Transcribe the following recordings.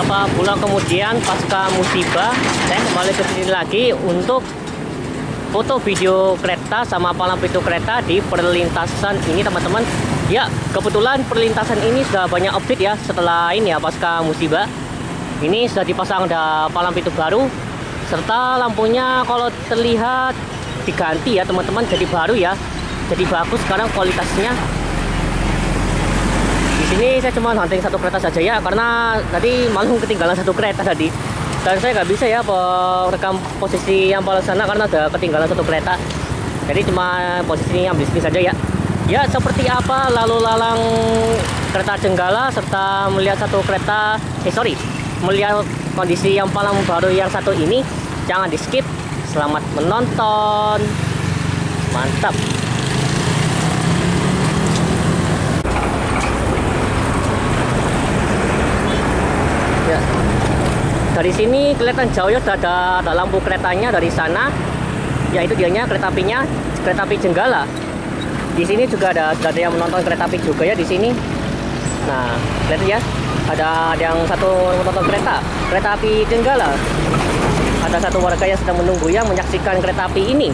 beberapa bulan kemudian pasca musibah saya kembali ke sini lagi untuk foto video kereta sama palang pintu kereta di perlintasan ini teman-teman. Ya kebetulan perlintasan ini sudah banyak update ya setelah ini ya pasca musibah. Ini sudah dipasang ada palang pintu baru serta lampunya kalau terlihat diganti ya teman-teman jadi baru ya. Jadi bagus sekarang kualitasnya sini saya cuma hunting satu kereta saja ya karena tadi malu ketinggalan satu kereta tadi. Dan saya nggak bisa ya rekam posisi yang paling sana karena ada ketinggalan satu kereta. Jadi cuma posisi yang bisnis saja ya. Ya seperti apa lalu lalang kereta Jenggala serta melihat satu kereta eh sorry melihat kondisi yang paling baru yang satu ini jangan di skip. Selamat menonton. Mantap dari sini kelihatan jauh ya ada, ada lampu keretanya dari sana. Yaitu dianya kereta apinya kereta api Jenggala. Di sini juga ada ada yang menonton kereta api juga ya di sini. Nah lihat ya. Ada, ada yang satu menonton kereta kereta api Jenggala. Ada satu warga yang sedang menunggu yang menyaksikan kereta api ini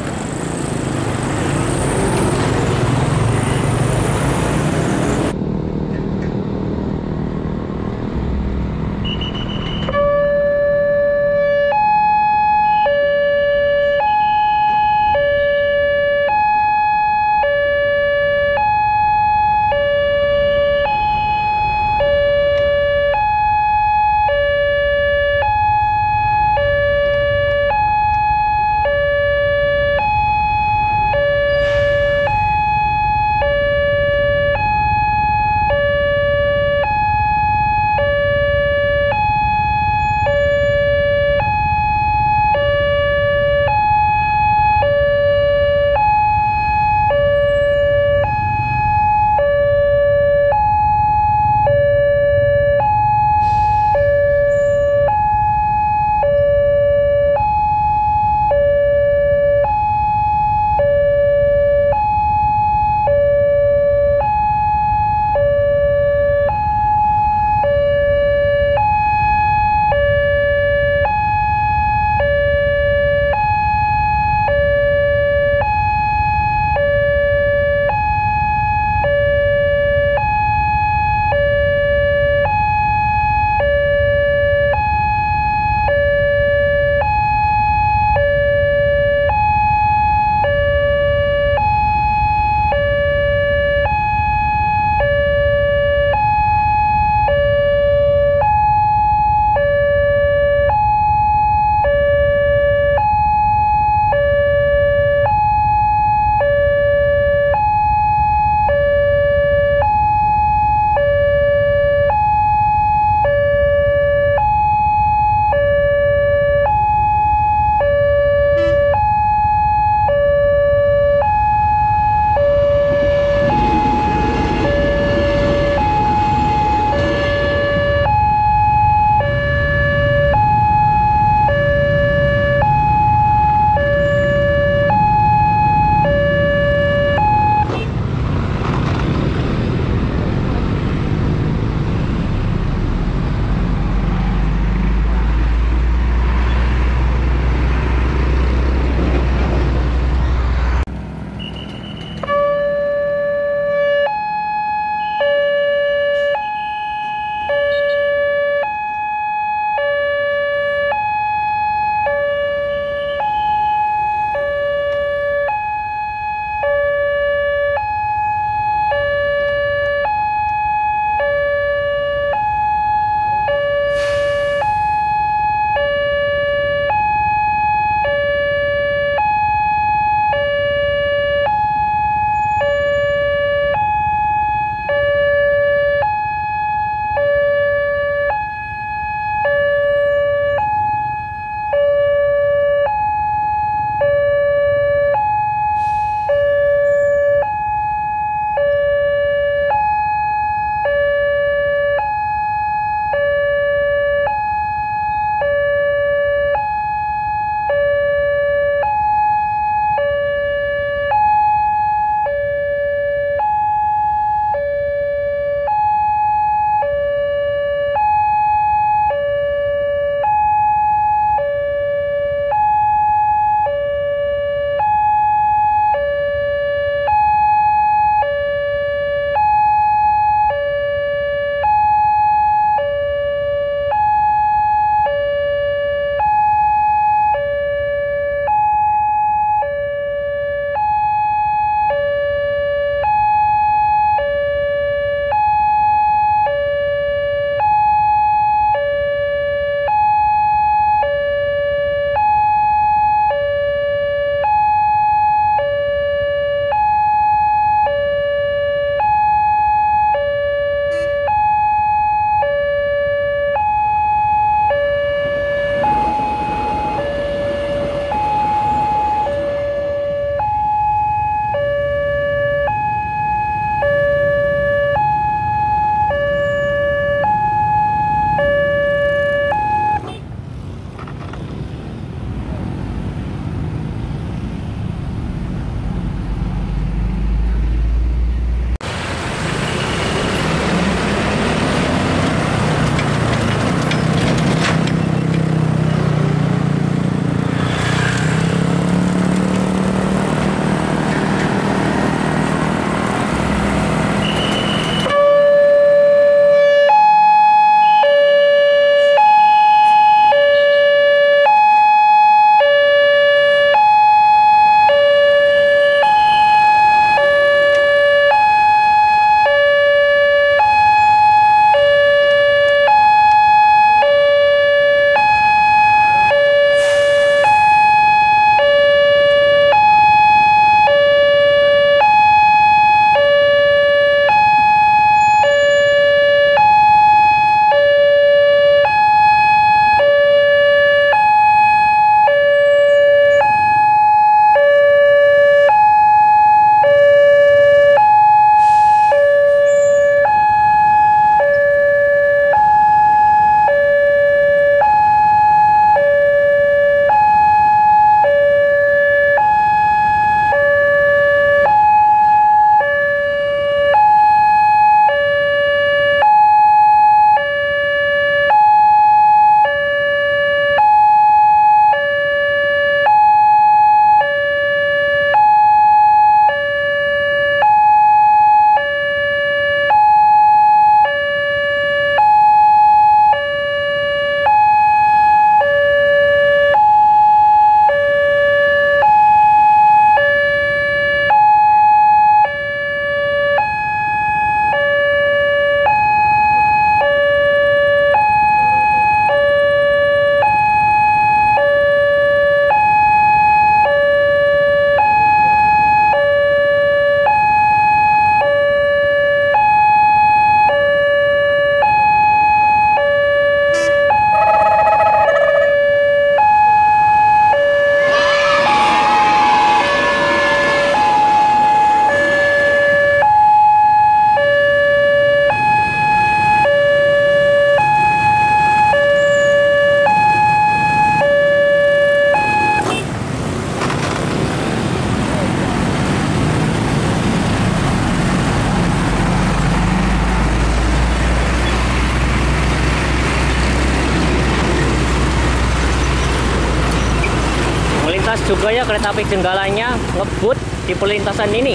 juga ya kereta api Jenggalanya ngebut di perlintasan ini.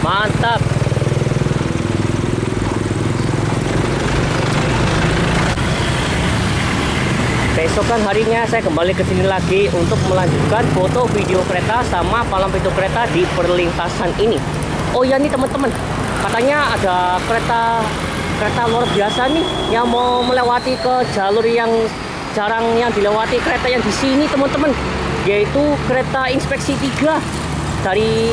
Mantap. Besokan harinya saya kembali ke sini lagi untuk melanjutkan foto video kereta sama palang pintu kereta di perlintasan ini. Oh ya nih teman-teman, katanya ada kereta kereta luar biasa nih yang mau melewati ke jalur yang jarang yang dilewati kereta yang di sini teman-teman, yaitu kereta inspeksi 3 dari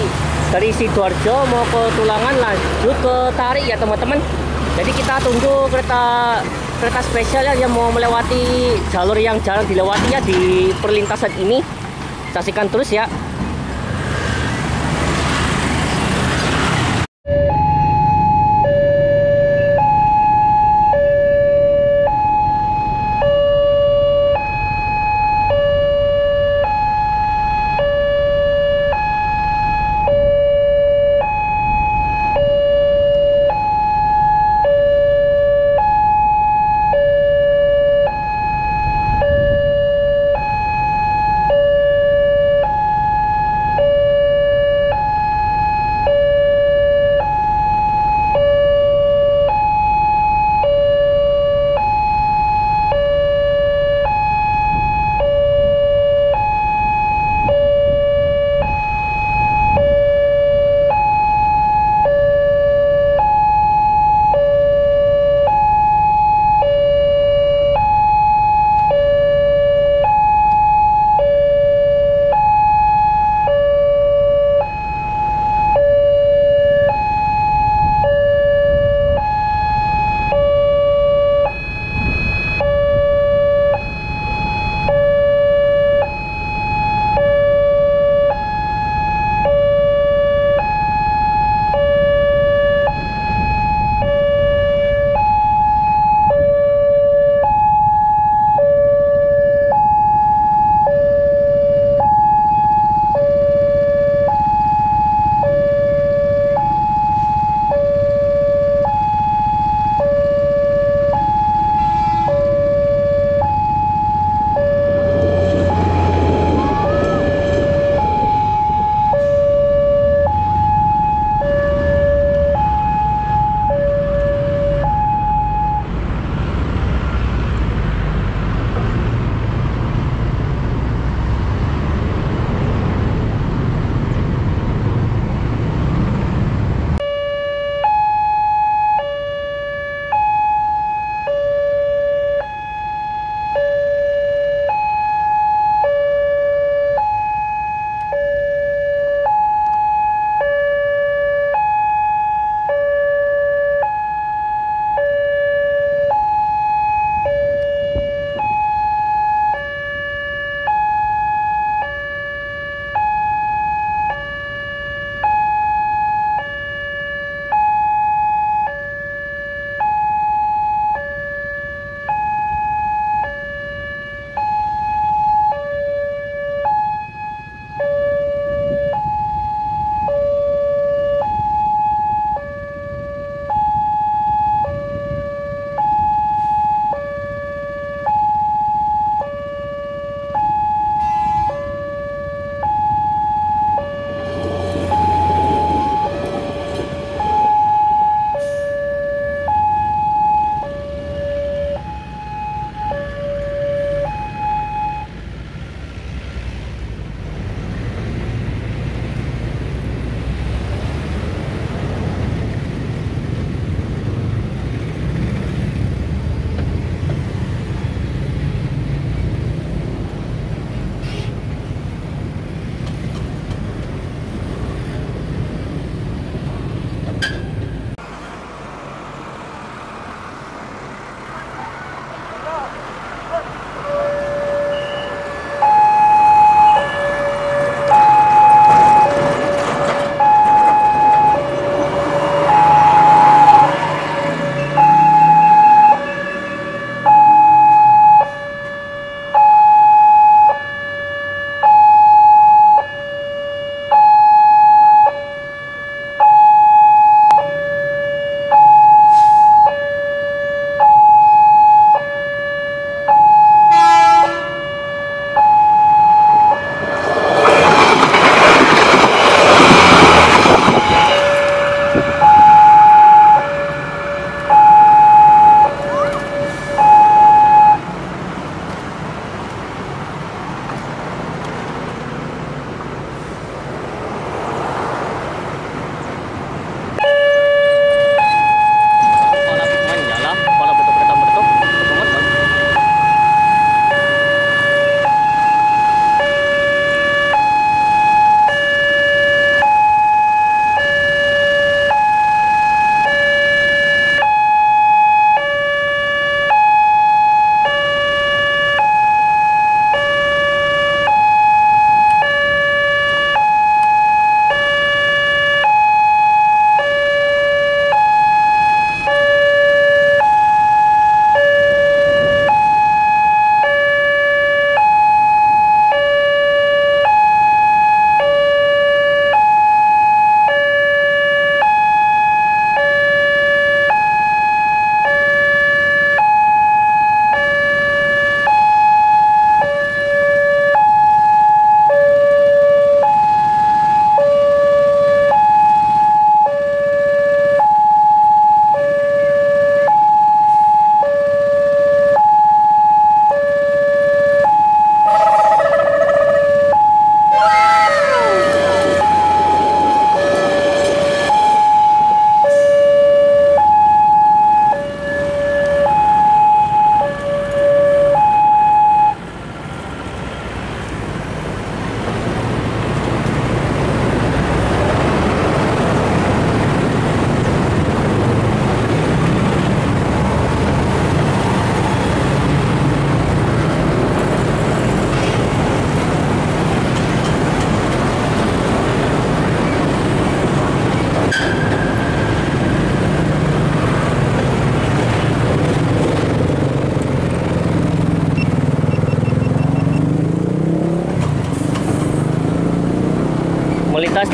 dari Sidoarjo mau ke Tulangan lanjut ke Tarik ya teman-teman. Jadi kita tunggu kereta kereta spesial ya yang mau melewati jalur yang jarang dilewati ya di perlintasan ini. Saksikan terus ya.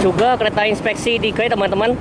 Juga kereta inspeksi 3 ya teman-teman